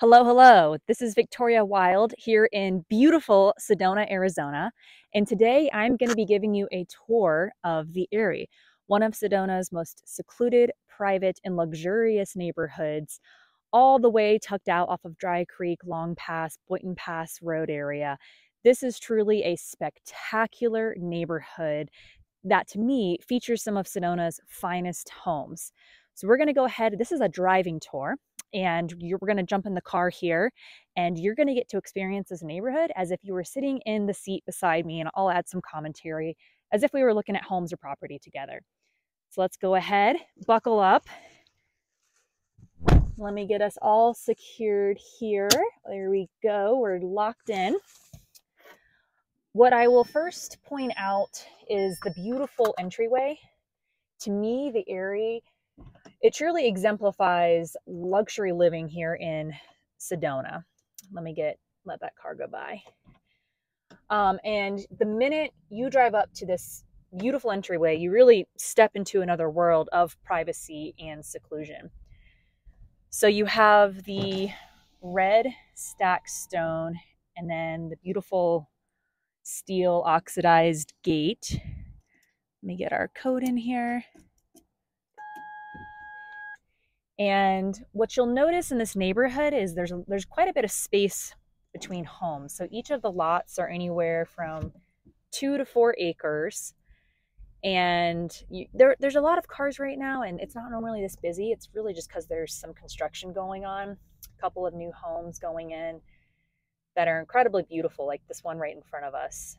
Hello, hello. This is Victoria Wylde here in beautiful Sedona, Arizona. And today I'm going to be giving you a tour of the Aerie, one of Sedona's most secluded, private, and luxurious neighborhoods, all the way tucked out off of Dry Creek, Long Pass, Boynton Pass Road area. This is truly a spectacular neighborhood that to me features some of Sedona's finest homes. So we're going to go ahead. This is a driving tour and you're going to jump in the car here and you're going to get to experience this neighborhood as if you were sitting in the seat beside me and I'll add some commentary as if we were looking at homes or property together. So let's go ahead, buckle up. Let me get us all secured here. There we go. We're locked in. What I will first point out is the beautiful entryway. To me, the Aerie it truly exemplifies luxury living here in Sedona. Let me get, let that car go by. Um, and the minute you drive up to this beautiful entryway, you really step into another world of privacy and seclusion. So you have the red stack stone and then the beautiful steel oxidized gate. Let me get our code in here. And what you'll notice in this neighborhood is there's there's quite a bit of space between homes. So each of the lots are anywhere from two to four acres. And you, there, there's a lot of cars right now, and it's not normally this busy. It's really just because there's some construction going on, a couple of new homes going in that are incredibly beautiful, like this one right in front of us.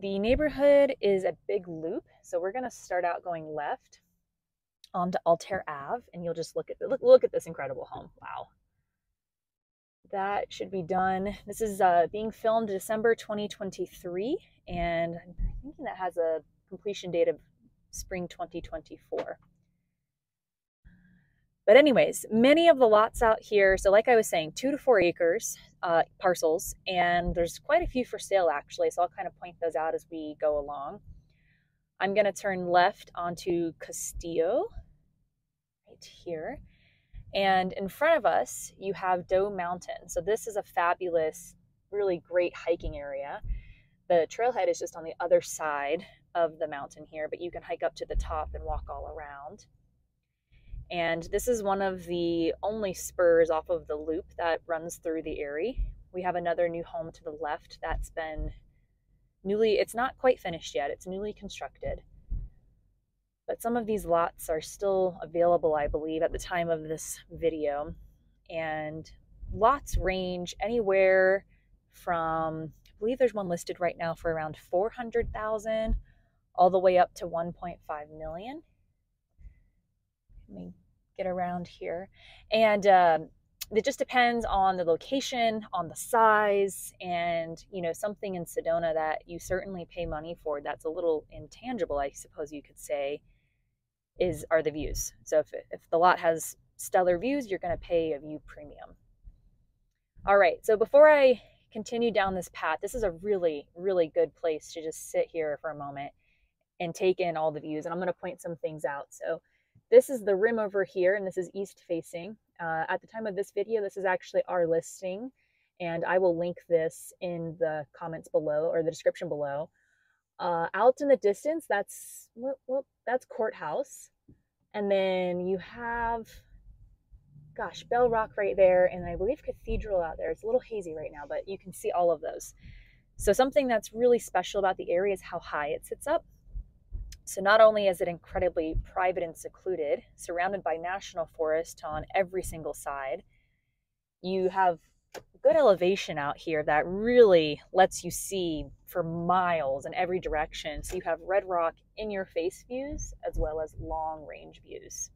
The neighborhood is a big loop, so we're going to start out going left onto Altair Ave, and you'll just look at look look at this incredible home. Wow, that should be done. This is uh, being filmed December 2023, and I'm thinking that has a completion date of spring 2024. But anyways, many of the lots out here, so like I was saying, two to four acres uh, parcels, and there's quite a few for sale actually. So I'll kind of point those out as we go along. I'm going to turn left onto Castillo right here. And in front of us, you have Doe Mountain. So this is a fabulous, really great hiking area. The trailhead is just on the other side of the mountain here, but you can hike up to the top and walk all around. And this is one of the only spurs off of the loop that runs through the Aerie. We have another new home to the left that's been newly, it's not quite finished yet, it's newly constructed. But some of these lots are still available, I believe, at the time of this video. And lots range anywhere from, I believe there's one listed right now for around 400,000 all the way up to 1.5 million. Let me get around here. And um, it just depends on the location, on the size, and you know something in Sedona that you certainly pay money for. That's a little intangible, I suppose you could say, is are the views. So if if the lot has stellar views, you're going to pay a view premium. All right. So before I continue down this path, this is a really really good place to just sit here for a moment and take in all the views. And I'm going to point some things out. So this is the rim over here, and this is east facing. Uh, at the time of this video, this is actually our listing, and I will link this in the comments below or the description below. Uh, out in the distance, that's well, that's courthouse, and then you have, gosh, Bell Rock right there, and I believe Cathedral out there. It's a little hazy right now, but you can see all of those. So something that's really special about the area is how high it sits up. So not only is it incredibly private and secluded, surrounded by national forest on every single side, you have good elevation out here that really lets you see for miles in every direction. So you have red rock in your face views as well as long range views.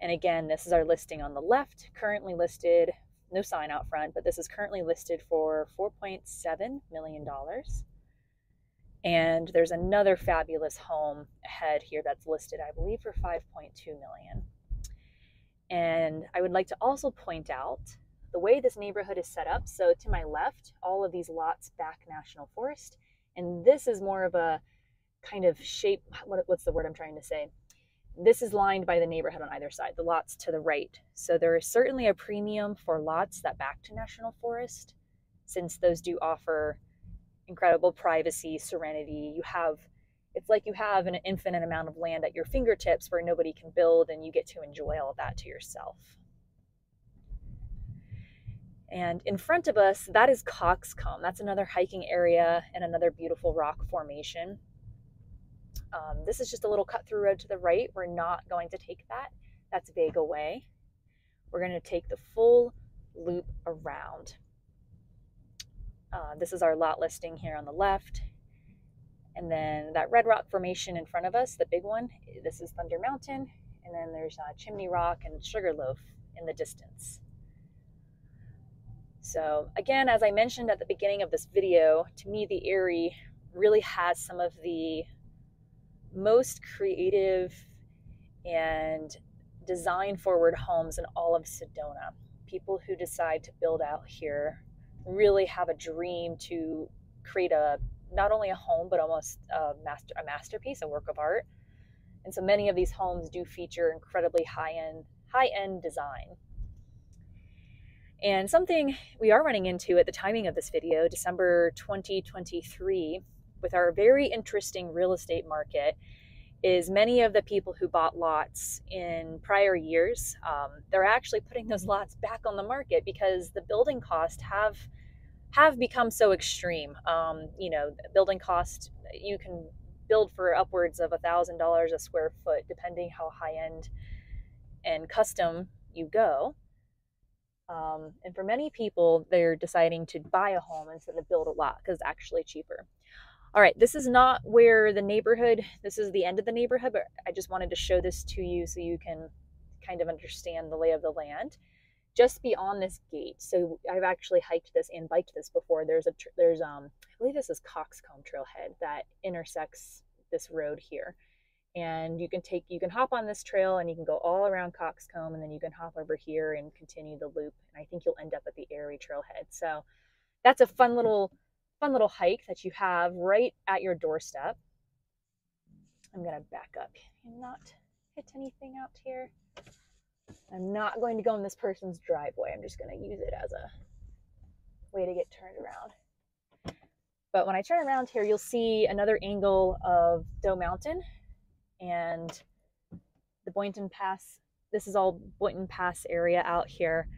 And again, this is our listing on the left, currently listed, no sign out front, but this is currently listed for $4.7 million. And there's another fabulous home ahead here that's listed, I believe, for 5.2 million. And I would like to also point out the way this neighborhood is set up. So to my left, all of these lots back National Forest. And this is more of a kind of shape, what, what's the word I'm trying to say? this is lined by the neighborhood on either side, the lots to the right. So there is certainly a premium for lots that back to National Forest, since those do offer incredible privacy, serenity. You have, it's like you have an infinite amount of land at your fingertips where nobody can build and you get to enjoy all of that to yourself. And in front of us, that is Cockscomb. That's another hiking area and another beautiful rock formation. Um, this is just a little cut through road to the right. We're not going to take that. That's Vega Way. We're going to take the full loop around. Uh, this is our lot listing here on the left. And then that red rock formation in front of us, the big one, this is Thunder Mountain. And then there's uh, Chimney Rock and Sugarloaf in the distance. So again, as I mentioned at the beginning of this video, to me the Aerie really has some of the most creative and design forward homes in all of Sedona. People who decide to build out here really have a dream to create a not only a home but almost a master a masterpiece, a work of art. And so many of these homes do feature incredibly high end high end design. And something we are running into at the timing of this video, December 2023, with our very interesting real estate market, is many of the people who bought lots in prior years, um, they're actually putting those lots back on the market because the building costs have have become so extreme. Um, you know, building cost you can build for upwards of a thousand dollars a square foot, depending how high end and custom you go. Um, and for many people, they're deciding to buy a home instead of build a lot because it's actually cheaper. All right, this is not where the neighborhood, this is the end of the neighborhood, but I just wanted to show this to you so you can kind of understand the lay of the land. Just beyond this gate, so I've actually hiked this and biked this before. There's a, there's, um, I believe this is Cockscomb Trailhead that intersects this road here and you can take you can hop on this trail and you can go all around Cockscomb and then you can hop over here and continue the loop and I think you'll end up at the Aerie trailhead. So that's a fun little fun little hike that you have right at your doorstep. I'm gonna back up and not hit anything out here. I'm not going to go in this person's driveway. I'm just gonna use it as a way to get turned around. But when I turn around here, you'll see another angle of Doe Mountain and the Boynton Pass. This is all Boynton Pass area out here.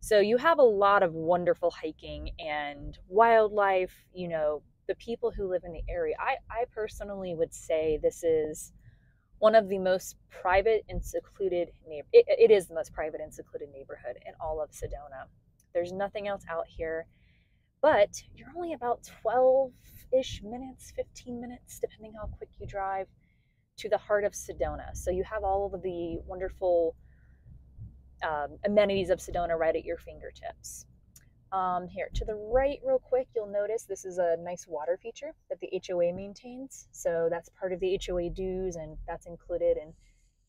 So you have a lot of wonderful hiking and wildlife, you know, the people who live in the area. I, I personally would say this is one of the most private and secluded neighbor it, it is the most private and secluded neighborhood in all of Sedona. There's nothing else out here, but you're only about 12-ish minutes, 15 minutes, depending how quick you drive to the heart of Sedona. So you have all of the wonderful um, amenities of Sedona right at your fingertips. Um, here to the right, real quick, you'll notice this is a nice water feature that the HOA maintains. So that's part of the HOA dues, and that's included, and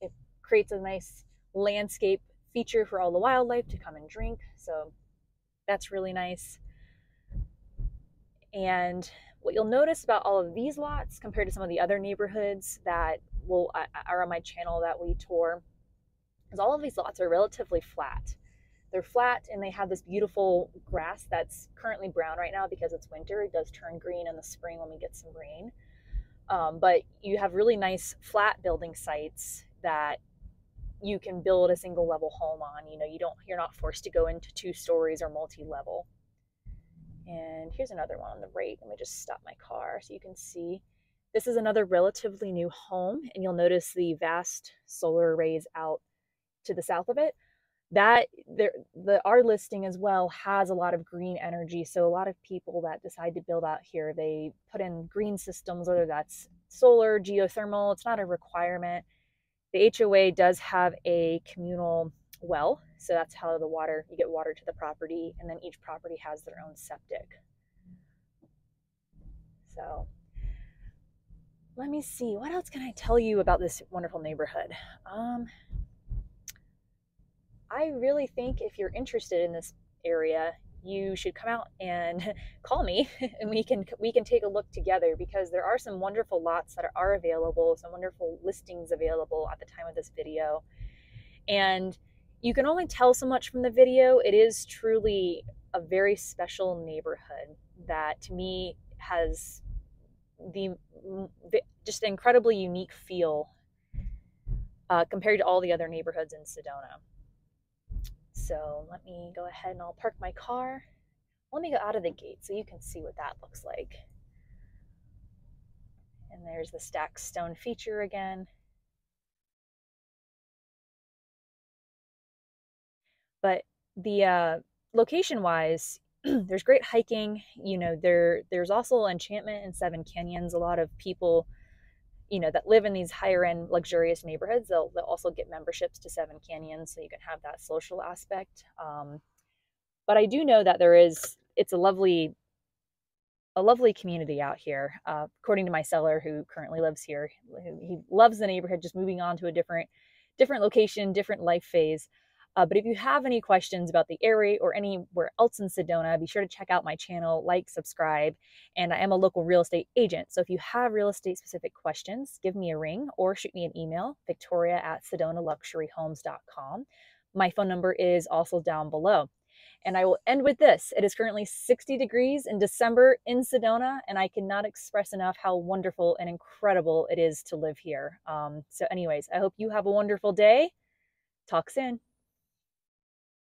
it creates a nice landscape feature for all the wildlife to come and drink. So that's really nice. And what you'll notice about all of these lots compared to some of the other neighborhoods that will are on my channel that we tour is all of these lots are relatively flat. They're flat and they have this beautiful grass that's currently brown right now because it's winter. It does turn green in the spring when we get some rain. Um, but you have really nice flat building sites that you can build a single level home on. You know, you don't you're not forced to go into two stories or multi-level. And here's another one on the right. Let me just stop my car so you can see. This is another relatively new home, and you'll notice the vast solar arrays out to the south of it. That there, the our listing as well has a lot of green energy. So a lot of people that decide to build out here, they put in green systems, whether that's solar, geothermal. It's not a requirement. The HOA does have a communal well. So that's how the water, you get water to the property, and then each property has their own septic. So let me see, what else can I tell you about this wonderful neighborhood? Um, I really think if you're interested in this area, you should come out and call me and we can we can take a look together because there are some wonderful lots that are available some wonderful listings available at the time of this video and you can only tell so much from the video it is truly a very special neighborhood that to me has the just incredibly unique feel uh, compared to all the other neighborhoods in Sedona. So let me go ahead and I'll park my car. Let me go out of the gate so you can see what that looks like. And there's the stacked stone feature again. But the uh, location wise, there's great hiking. You know, there there's also enchantment in Seven Canyons. A lot of people, you know, that live in these higher end luxurious neighborhoods, they'll, they'll also get memberships to Seven Canyons, so you can have that social aspect. Um, but I do know that there is it's a lovely a lovely community out here. Uh, according to my seller, who currently lives here, he loves the neighborhood. Just moving on to a different different location, different life phase. Uh, but if you have any questions about the area or anywhere else in Sedona, be sure to check out my channel, like, subscribe, and I am a local real estate agent. So if you have real estate specific questions, give me a ring or shoot me an email, victoria at sedonaluxuryhomes.com. My phone number is also down below. And I will end with this. It is currently 60 degrees in December in Sedona, and I cannot express enough how wonderful and incredible it is to live here. Um, so, anyways, I hope you have a wonderful day. Talk soon.